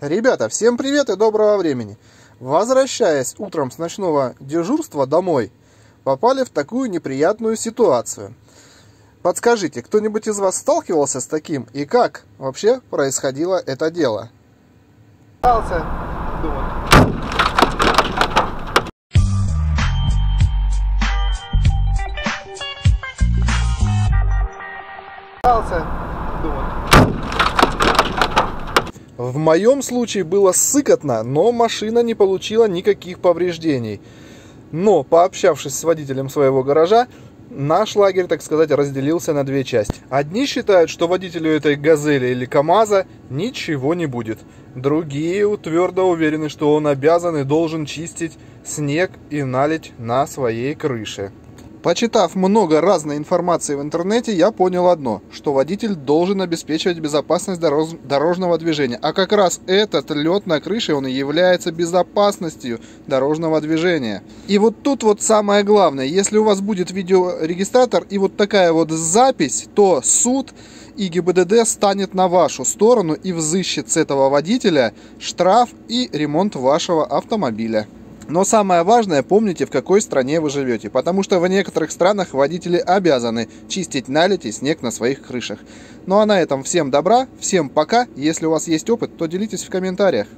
Ребята, всем привет и доброго времени! Возвращаясь утром с ночного дежурства домой, попали в такую неприятную ситуацию. Подскажите, кто-нибудь из вас сталкивался с таким и как вообще происходило это дело? Остался, Остался, В моем случае было сыкотно, но машина не получила никаких повреждений. Но, пообщавшись с водителем своего гаража, наш лагерь, так сказать, разделился на две части. Одни считают, что водителю этой «Газели» или «КамАЗа» ничего не будет. Другие твердо уверены, что он обязан и должен чистить снег и налить на своей крыше. Почитав много разной информации в интернете, я понял одно, что водитель должен обеспечивать безопасность дорож... дорожного движения. А как раз этот лед на крыше, он и является безопасностью дорожного движения. И вот тут вот самое главное, если у вас будет видеорегистратор и вот такая вот запись, то суд и ГИБДД станет на вашу сторону и взыщет с этого водителя штраф и ремонт вашего автомобиля. Но самое важное, помните, в какой стране вы живете, потому что в некоторых странах водители обязаны чистить налить и снег на своих крышах. Ну а на этом всем добра, всем пока. Если у вас есть опыт, то делитесь в комментариях.